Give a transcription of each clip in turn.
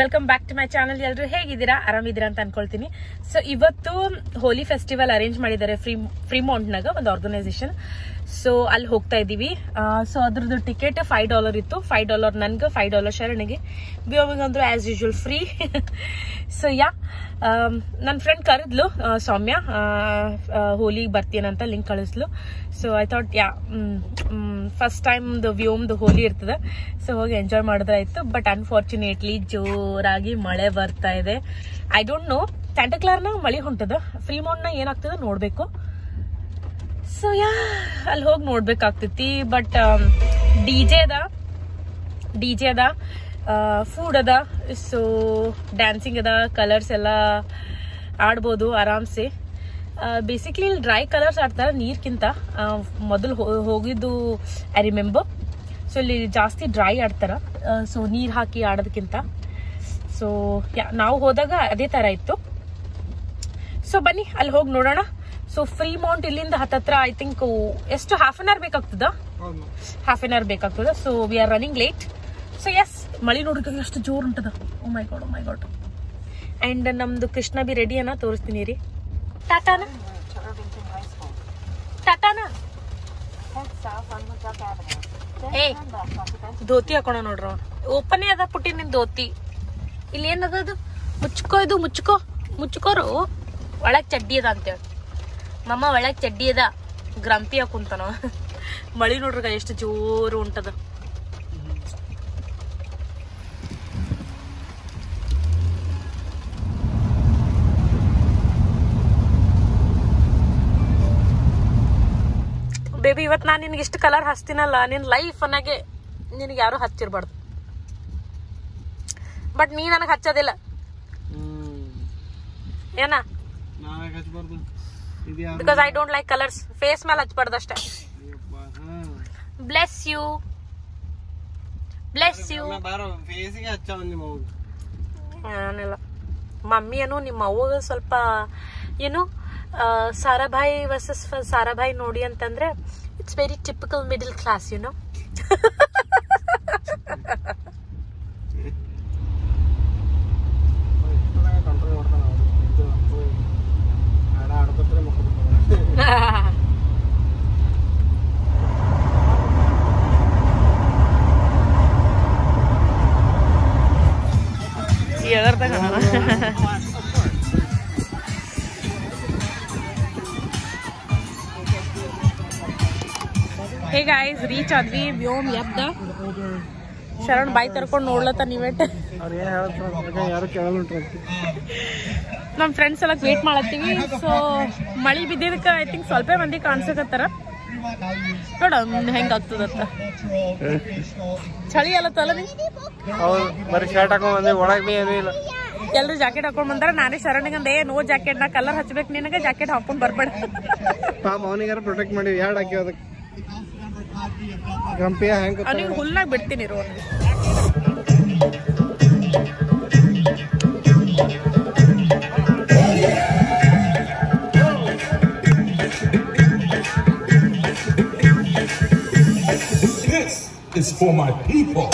Welcome back to my channel ಎಲ್ಲರೂ ಹೇಗಿದ್ದೀರಾ? ಆರಾಮಿದ್ದೀರಾ ಅಂತ ಅನ್ಕೊಳ್ತೀನಿ. ಸೊ ಇವತ್ತು ಹೋಲಿ ಫೆಸ್ಟಿವಲ್ ಅರೇಂಜ್ ಮಾಡಿದ್ದಾರೆ ಫ್ರೀ ಫ್ರೀ ಮೌಂಟ್ನಾಗ ಒಂದು ಆರ್ಗನೈಸೇಷನ್ ಸೊ ಅಲ್ಲಿ ಹೋಗ್ತಾ ಇದ್ದೀವಿ. ಸೊ ಅದ್ರದ್ದು ಟಿಕೆಟ್ ಫೈವ್ ಡಾಲರ್ ಇತ್ತು. ಫೈವ್ ಡಾಲರ್ ನನಗೆ ಫೈವ್ ಡಾಲರ್ ಶರಣಿಗೆ. ಬಿಯೋಮಿಂಗ್ ಅಂದ್ರೆ as usual free so yeah ನನ್ನ ಫ್ರೆಂಡ್ ಕರೆದ್ಲು ಸೌಮ್ಯ. ಹೋಲಿಗೆ ಬರ್ತೀನಂತ link ಕಳಿಸ್ಲು. So I thought yeah first ಟೈಮ್ದು ವ್ಯೂಮ್ದು ಹೋಲಿ ಇರ್ತದೆ. ಸೊ ಹೋಗಿ ಎಂಜಾಯ್ ಮಾಡಿದ್ರಾಯ್ತು ಬಟ್ ಅನ್ಫಾರ್ಚುನೇಟ್ಲಿ ಜೋರಾಗಿ ಮಳೆ ಬರ್ತಾ ಇದೆ. ಐ ಡೋಂಟ್ ನೋ ಸ್ಯಾಂಟಕ್ಲಾರ್ನಾಗ ಮಳೆ ಹೊಂಟದ? ಫ್ರೀ ಫ್ರೀಮೌಂಟ್ನಾಗ ಏನಾಗ್ತದೆ ನೋಡಬೇಕು. ಸೊ ಯಾ ಅಲ್ಲಿ ಹೋಗಿ ನೋಡ್ಬೇಕಾಗ್ತೈತಿ. ಬಟ್ ಡಿ ಜೆ ಅದ. ಡಿ ಜೆ ಅದ. ಫುಡ್ ಅದ. ಸೊ ಡ್ಯಾನ್ಸಿಂಗ್ ಅದ. ಕಲರ್ಸ್ ಎಲ್ಲ ಆಡ್ಬೋದು ಆರಾಮ್ಸೆ. ಬೇಸಿಕ್ಲಿ ಇಲ್ಲಿ ಡ್ರೈ ಕಲರ್ಸ್ ಆಡ್ತಾರೆ ನೀರ್ಕಿಂತ. ಮೊದಲು ಹೋಗಿದ್ದು ಐ ರಿಮೆಂಬರ್ ಸೊ ಇಲ್ಲಿ ಜಾಸ್ತಿ ಡ್ರೈ ಆಡ್ತಾರೆ. ಸೊ ನೀರು ಹಾಕಿ ಆಡೋದಕ್ಕಿಂತ. ಸೊ ನಾವು ಹೋದಾಗ ಅದೇ ಥರ ಇತ್ತು. ಸೊ ಬನ್ನಿ, ಅಲ್ಲಿ ಹೋಗಿ ನೋಡೋಣ. ಸೊ ಫ್ರೀ ಮೌಂಟ್ ಇಲ್ಲಿಂದ ಹತ್ತತ್ರ ಐ ಥಿಂಕ್ ಎಷ್ಟು ಹಾಫ್ ಅನ್ ಅವರ್ ಬೇಕಾಗ್ತದ? ಹಾಫ್ ಅನ್ ಅವರ್ ಬೇಕಾಗ್ತದ? So we are running late so yes ಮಳಿ ನೋಡ್ರಿ ಎಷ್ಟು ಜೋರ್ ಉಂಟದ. ಓ my God oh my God and ನಮ್ದು ಕೃಷ್ಣ ಬಿ ರೆಡಿ ಅನ್ನ ತೋರಿಸ್ತೀನಿ ರೀ. ಟಾಟಾನ ಟಾಟಾನ ಏ ಧೋತಿ ಹಾಕೋಣ ನೋಡ್ರ ಓಪನೇ ಅದ ಪುಟ್ಟಿ ನಿನ್ ಧೋತಿ. ಇಲ್ಲಿ ಏನದ ಅದು? ಮುಚ್ಕೋ ಇದು ಮುಚ್ಕೋ. ಮುಚ್ಕೋರು. ಒಳಗ್ ಚಡ್ಡಿ ಅದ ಅಂತೇಳಿ. ಮಮ್ಮ ಒಳಗ್ ಚಡ್ಡಿ ಅದ. ಗ್ರಂಪಿ ಹಾಕುಂತಾನ. ಮಳಿ ನೋಡ್ರಿ ಎಷ್ಟು ಜೋರು ಉಂಟದ. ಬೇಬಿ ಇವತ್ ನಾನ್ ನಿನ್ಗೆ ಇಷ್ಟು ಕಲರ್ ಹಚ್ತೀನಲ್ಲ ನಿನ್ ಲೈಫ್ ಅನ್ನಾಗೆ ನಿನಗೆ ಯಾರು ಹಚ್ಚಿರ್ಬಾರ್ದು. ಬಟ್ ನೀ ನನಗೆ ಹಚ್ಚೋದಿಲ್ಲ. ಏನ? Because I don't like colours face ಮೇಲೆ ಹಚ್ಬಾರ್ದು ಅಷ್ಟೇ ಬ್ಲೆಸ್ ಯು ಬ್ಲೆಸ್ ಯು ಏನಿಲ್ಲ ಮಮ್ಮಿ ಏನು ನಿಮ್ಮ ಅವ್ವಗ ಸ್ವಲ್ಪ ಏನು ಸಾರಾಭಾಯಿ ವರ್ಸಸ್ ಸಾರಾಭಾಯಿ ನೋಡಿ ಅಂತಂದ್ರೆ it's very typical middle class you know hey guys reach ಆದ್ವಿ ವ್ಯೋಮ್ ಎದ್ದ ಶರಣ್ ಬಾಯಿ ತರ್ಕೊಂಡು ನೋಡ್ಲತ್ತ ನೀವೆಟ್ ನಮ್ಮ ಫ್ರೆಂಡ್ಸ್ ಎಲ್ಲ ವೇಟ್ ಮಾಡತ್ತೀವಿ. ಸೊ ಮಳಿ ಬಿದ್ದಿದ್ದಕ್ಕೆ ಐ ತಿಂಕ್ ಸ್ವಲ್ಪ ಮಂದಿ ಕಾಣಿಸಕತ್ತಾರ. ನೋಡ ಹೆಂಗ್ ಆಗ್ತದತ್ತ. ಚಳಿ ಅಲ್ಲತ್ತಲ್ಲ ಬರೀ ಶರ್ಟ್ ಹಾಕೊಂಡ್ ಒಳಗ್ ಇಲ್ಲ ಎಲ್ರು ಜಾಕೆಟ್ ಹಾಕೊಂಡ್ ಬಂದ್ರ, ನಾನೇ ಶರಣಿಗಂದೆ ನೋ ಜಾಕೆಟ್ ನಾ ಕಲರ್ ಹಚ್ಬೇಕು, ನಿನಗೆ ಜಾಕೆಟ್ ಹಾಕೊಂಡ್ ಬರ್ಬೇಡ. ಪಾಪ ಅವನಿಗಾರ ಪ್ರೊಟೆಕ್ಟ್ ಮಾಡಿ ಎರಡು ಹಾಕಿ ಅದಕ್ಕೆ? ಗಂಪಿಯ ಹೆಂಗ್ ಅವ್ನಿಗೆ ಹುಲ್ಲಾಗ ಬಿಡ್ತೀನಿ rho This is for my people.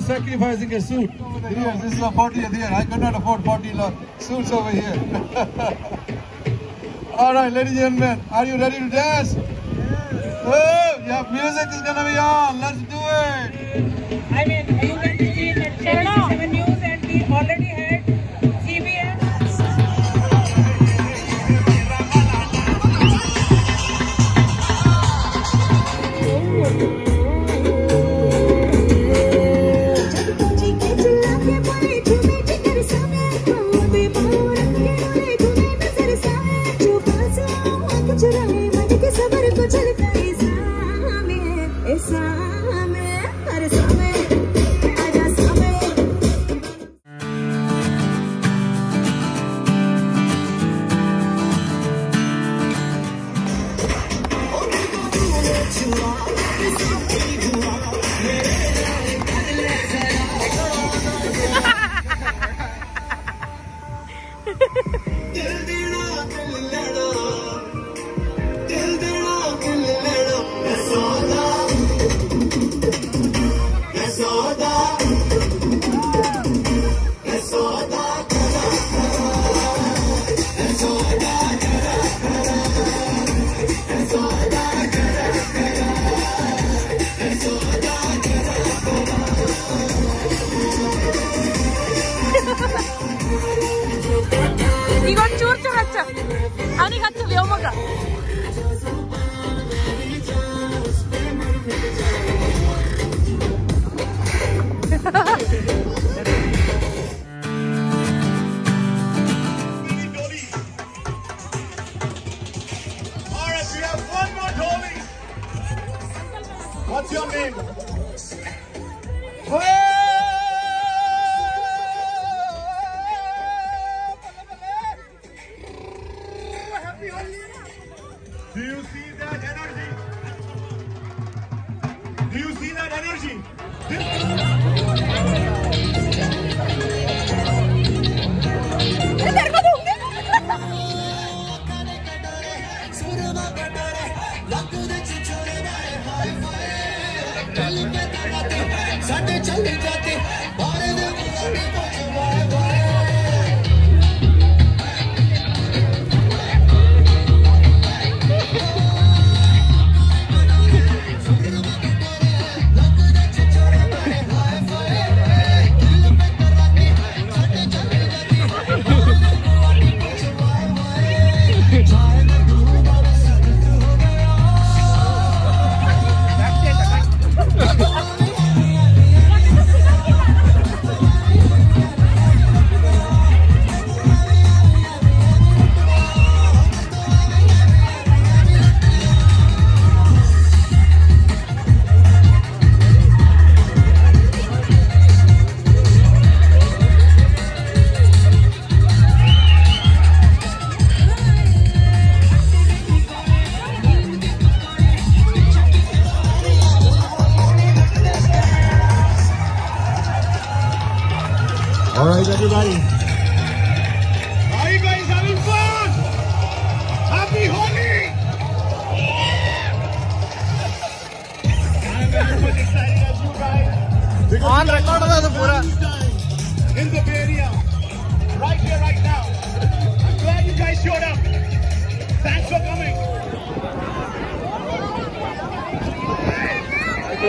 sacrificing a suit. Yes, this is the 40th year. I could not afford 40 suits over here. All right, ladies and gentlemen, are you ready to dance? Yes. Oh, yeah, music is going to be on. Let's do it.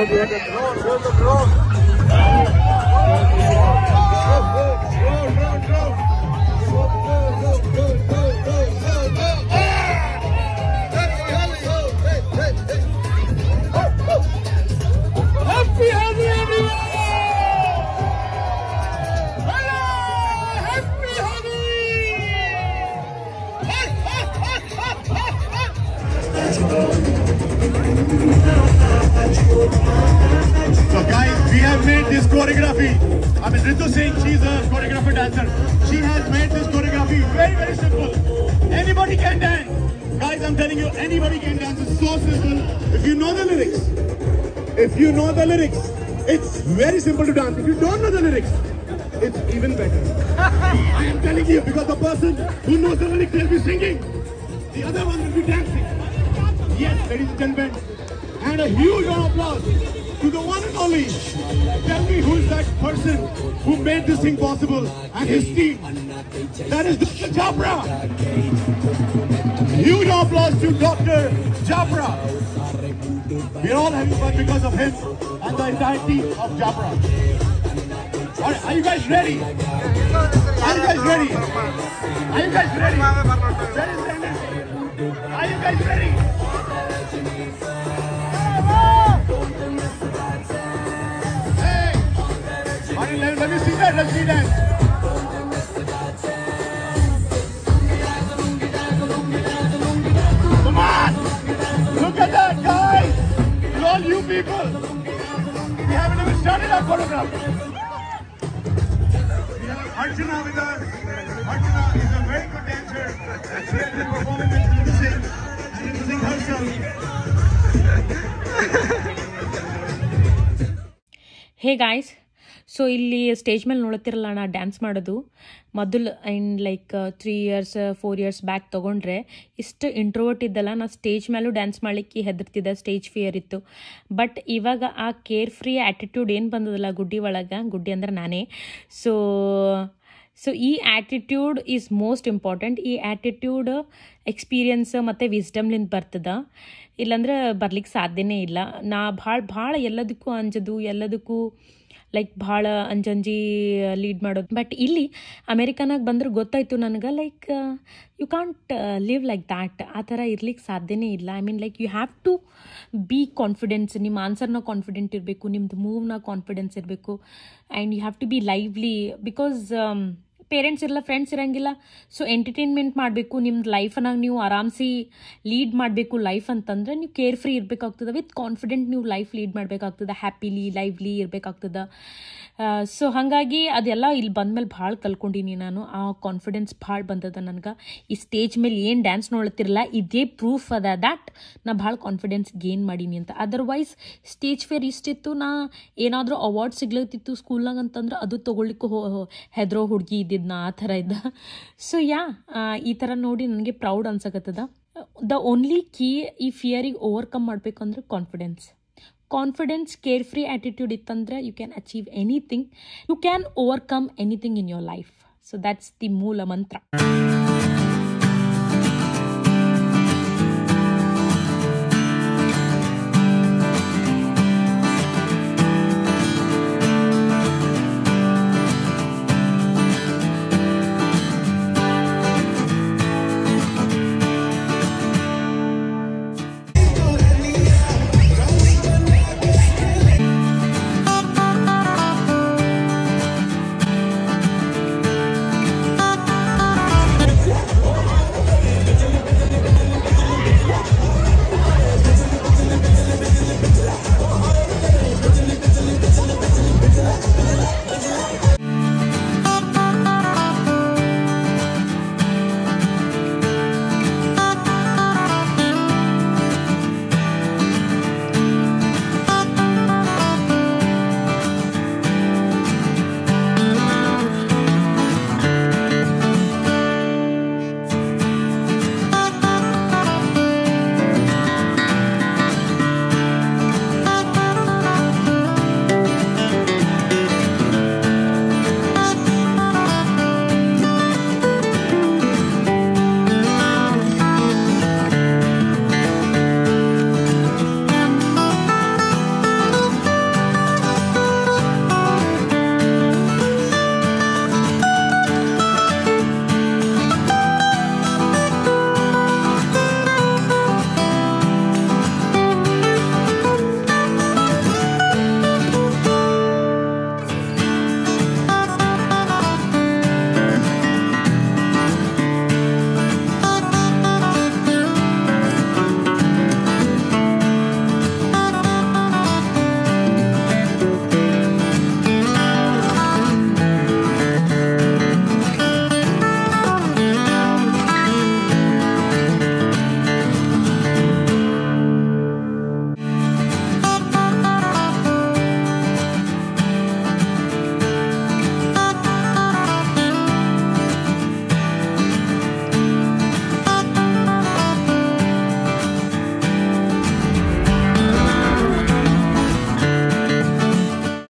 Don't. Happy! Let's go. So guys, we have made this choreography. I mean, Ritu Singh, she's a choreographer dancer. She has made this choreography very, very simple. Anybody can dance. Guys, I'm telling you, anybody can dance. It's so simple. If you know the lyrics, if you know the lyrics, it's very simple to dance. If you don't know the lyrics, it's even better. I am telling you, because the person who knows the lyrics will be singing, the other one will be dancing. Yes, ladies and gentlemen, and a huge round of applause to the one and only. Tell me who is that person who made this thing possible and his team. That is Dr. Jabra. Huge applause to Dr. Jabra. We are all having fun because of him and the entire team of Jabra. Are you guys ready? Are you guys ready? Are you guys ready? Where is the? Are you guys ready? Come on! Look at that, Mr. All you people. We haven't even started our photograph. Archana with us. Archana is a very good dancer. And she has been performing with music and using herself. hey guys. So ಇಲ್ಲಿ stage ಮೇಲೆ ನೋಡುತ್ತಿರಲ್ಲ ನಾ dance ಮಾಡೋದು. ಮೊದಲು and like three years four years back ತೊಗೊಂಡ್ರೆ, ಇಷ್ಟು introvert ಇದ್ದಲ್ಲ, ನಾ ಸ್ಟೇಜ್ ಮೇಲೂ ಡ್ಯಾನ್ಸ್ ಮಾಡಲಿಕ್ಕೆ ಹೆದರ್ತಿದ್ದೆ ಸ್ಟೇಜ್ ಫಿಯರ್ ಇತ್ತು. ಬಟ್ ಇವಾಗ ಆ ಕೇರ್ ಫ್ರೀ ಆ್ಯಟಿಟ್ಯೂಡ್ ಏನು ಬಂದದಲ್ಲ ಗುಡ್ಡಿ ಒಳಗೆ, ಗುಡ್ಡಿ ಅಂದ್ರೆ ನಾನೇ. ಸೊ ಸೊ ಈ ಆ್ಯಟಿಟ್ಯೂಡ್ ಈಸ್ ಮೋಸ್ಟ್ ಇಂಪಾರ್ಟೆಂಟ್ ಈ ಆ್ಯಟಿಟ್ಯೂಡ್ ಎಕ್ಸ್ಪೀರಿಯನ್ಸ್ ಮತ್ತು ವಿಸ್ಡಮ್ಲಿಂದ ಬರ್ತದ. ಇಲ್ಲಾಂದ್ರೆ ಬರ್ಲಿಕ್ಕೆ ಸಾಧ್ಯನೇ ಇಲ್ಲ. ನಾ ಭಾಳ ಭಾಳ ಎಲ್ಲದಕ್ಕೂ ಅಂಜದು, ಎಲ್ಲದಕ್ಕೂ ಲೈಕ್ ಭಾಳ ಅಂಜಂಜಿ ಲೀಡ್ ಮಾಡೋದು. ಬಟ್ ಇಲ್ಲಿ ಅಮೇರಿಕನಾಗ ಬಂದ್ರೆ ಗೊತ್ತಾಯ್ತು ನನಗೆ like you can't live like that ಆ ಥರ ಇರ್ಲಿಕ್ಕೆ ಸಾಧ್ಯನೇ ಇಲ್ಲ. I mean like you have to be confidence ನಿಮ್ಮ ಆನ್ಸರ್ನ ಕಾನ್ಫಿಡೆಂಟ್ ಇರಬೇಕು ನಿಮ್ಮದು ಮೂವ್ನ ಕಾನ್ಫಿಡೆನ್ಸ್ ಇರಬೇಕು and you have to be lively because parents ಇರಲ್ಲ ಫ್ರೆಂಡ್ಸ್ ಇರಂಗಿಲ್ಲ. ಸೊ ಎಂಟರ್ಟೈನ್ಮೆಂಟ್ ಮಾಡಬೇಕು ನಿಮ್ದು ಲೈಫನ್ನು ನೀವು ಆರಾಮ್ಸಿ ಲೀಡ್ ಮಾಡಬೇಕು ಲೈಫ್ ಅಂತಂದ್ರೆ ನೀವು ಕೇರ್ ಫ್ರೀ ಇರಬೇಕಾಗ್ತದೆ. ವಿತ್ ಕಾನ್ಫಿಡೆಂಟ್ ನೀವು ಲೈಫ್ ಲೀಡ್ ಮಾಡಬೇಕಾಗ್ತದೆ. ಹ್ಯಾಪಿಲಿ ಲೈವ್ಲಿ ಇರಬೇಕಾಗ್ತದೆ. ಸೊ ಹಾಗಾಗಿ ಅದೆಲ್ಲ ಇಲ್ಲಿ ಬಂದ್ಮೇಲೆ ಭಾಳ ಕಲ್ಕೊಂಡಿನಿ ನಾನು. ಆ ಕಾನ್ಫಿಡೆನ್ಸ್ ಭಾಳ ಬಂದದ ನನಗೆ. ಈ ಸ್ಟೇಜ್ ಮೇಲೆ ಏನು ಡ್ಯಾನ್ಸ್ ನೋಡ್ತಿರಲ್ಲ ಇದೇ ಪ್ರೂಫ್ ಅದ ದ್ಯಾಟ್ ನಾ ಭಾಳ ಕಾನ್ಫಿಡೆನ್ಸ್ ಗೇನ್ ಮಾಡೀನಿ ಅಂತ. ಅದರ್ವೈಸ್ ಸ್ಟೇಜ್ ಫೇರ್ ಇಷ್ಟಿತ್ತು ನಾ ಏನಾದರೂ ಅವಾರ್ಡ್ ಸಿಗ್ಲತ್ತಿತ್ತು ಸ್ಕೂಲ್ನಾಗ ಅಂತಂದ್ರೆ ಅದು ತೊಗೊಳ್ಲಿಕ್ಕೆ ಹೆದರೋ ಹುಡುಗಿ ಇದ್ದಿದ್ದು ನಾ ಆ ಥರ ಇದ್ದ. ಸೊ ಯಾ ಈ ಥರ ನೋಡಿ ನನಗೆ ಪ್ರೌಡ್ ಅನ್ಸಕತ್ತದ. ದ ಓನ್ಲಿ ಕೀ ಈ ಫಿಯರಿಗೆ ಓವರ್ಕಮ್ ಮಾಡಬೇಕು ಅಂದ್ರೆ confidence confidence care free attitude ಇತ್ತಂದ್ರೆ you can achieve anything you can overcome anything in your life so that's the ಮೂಲ ಮಂತ್ರ.